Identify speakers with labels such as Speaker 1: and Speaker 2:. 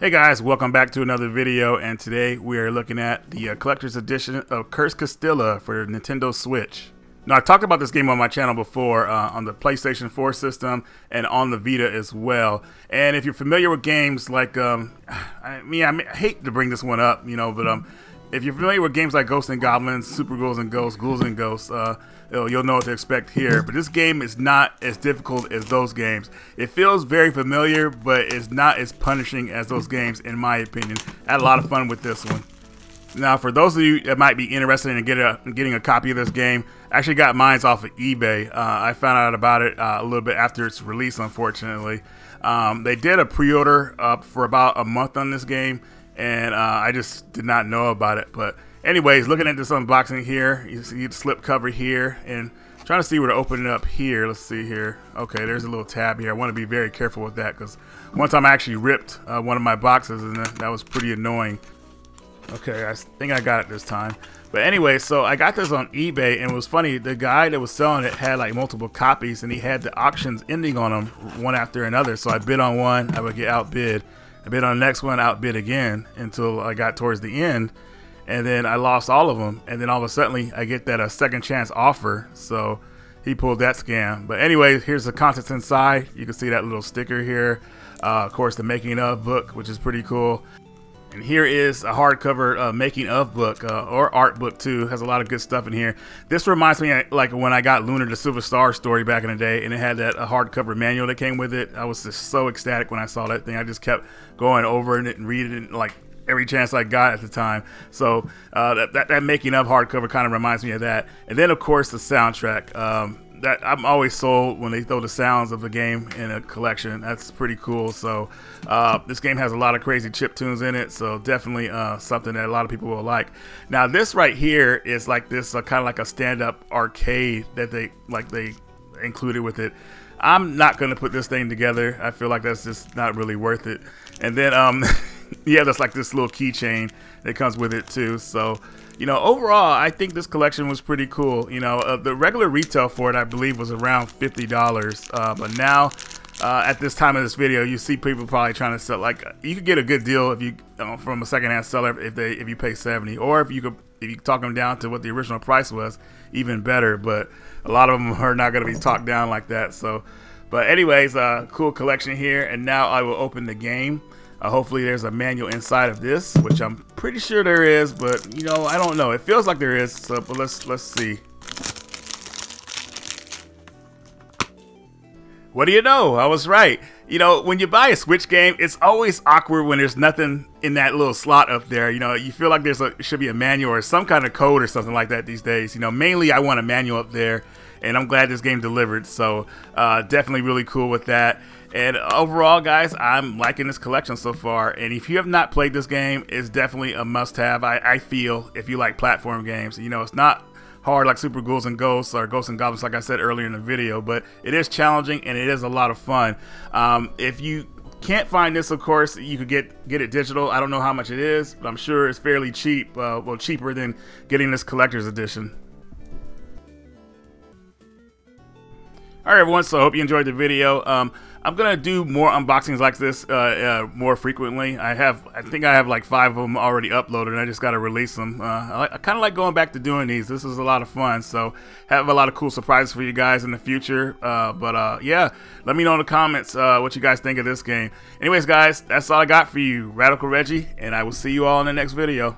Speaker 1: Hey guys, welcome back to another video and today we are looking at the uh, collector's edition of Cursed Castilla for Nintendo Switch. Now I talked about this game on my channel before uh, on the PlayStation 4 system and on the Vita as well. And if you're familiar with games like, um, I mean I hate to bring this one up, you know, but um, if you're familiar with games like Ghosts and Goblins, Super Ghouls and Ghosts, Ghouls and Ghosts, uh, you'll know what to expect here. But this game is not as difficult as those games. It feels very familiar, but it's not as punishing as those games, in my opinion. I had a lot of fun with this one. Now, for those of you that might be interested in getting a, getting a copy of this game, I actually got mine off of eBay. Uh, I found out about it uh, a little bit after its release, unfortunately. Um, they did a pre-order up for about a month on this game, and uh, I just did not know about it. But anyways, looking at this unboxing here, you see the slip cover here, and trying to see where to open it up here. Let's see here. Okay, there's a little tab here. I want to be very careful with that because one time I actually ripped uh, one of my boxes, and that was pretty annoying. Okay, I think I got it this time. But anyway, so I got this on eBay, and it was funny. The guy that was selling it had like multiple copies, and he had the auctions ending on them one after another. So I bid on one, I would get outbid. I bid on the next one, outbid again until I got towards the end, and then I lost all of them. And then all of a sudden, I get that a second chance offer. So he pulled that scam. But anyway, here's the contents inside. You can see that little sticker here. Uh, of course, the making of book, which is pretty cool. And here is a hardcover uh, making of book uh, or art book too. Has a lot of good stuff in here. This reminds me like when I got Lunar the Silver Star story back in the day, and it had that hardcover manual that came with it. I was just so ecstatic when I saw that thing. I just kept going over it and reading it like every chance I got at the time. So uh, that, that, that making of hardcover kind of reminds me of that. And then of course the soundtrack. Um, that I'm always sold when they throw the sounds of the game in a collection. That's pretty cool. So uh, this game has a lot of crazy chip tunes in it. So definitely uh, something that a lot of people will like. Now this right here is like this uh, kind of like a stand-up arcade that they like they included with it. I'm not gonna put this thing together. I feel like that's just not really worth it. And then um, yeah, that's like this little keychain that comes with it too. So you know, overall, I think this collection was pretty cool. You know, uh, the regular retail for it, I believe, was around $50. Uh, but now, uh, at this time of this video, you see people probably trying to sell, like, you could get a good deal if you, uh, from a secondhand seller if they, if you pay 70 or if you could, if you talk them down to what the original price was, even better. But a lot of them are not going to be talked down like that. So, but anyways, uh, cool collection here. And now I will open the game. Uh, hopefully there's a manual inside of this, which I'm pretty sure there is, but you know, I don't know. It feels like there is, so but let's let's see. What do you know? I was right. You know, when you buy a Switch game, it's always awkward when there's nothing in that little slot up there. You know, you feel like there's a should be a manual or some kind of code or something like that these days. You know, mainly I want a manual up there, and I'm glad this game delivered. So uh, definitely really cool with that. And overall, guys, I'm liking this collection so far. And if you have not played this game, it's definitely a must-have. I, I feel if you like platform games, you know, it's not hard like Super Ghouls and Ghosts or Ghosts and Goblins, like I said earlier in the video, but it is challenging and it is a lot of fun. Um, if you can't find this, of course, you could get get it digital. I don't know how much it is, but I'm sure it's fairly cheap. Uh, well, cheaper than getting this collector's edition. All right, everyone. So I hope you enjoyed the video. Um, I'm gonna do more unboxings like this uh, uh, more frequently. I have, I think I have like five of them already uploaded. and I just gotta release them. Uh, I, I kind of like going back to doing these. This is a lot of fun. So have a lot of cool surprises for you guys in the future. Uh, but uh, yeah, let me know in the comments uh, what you guys think of this game. Anyways, guys, that's all I got for you, Radical Reggie, and I will see you all in the next video.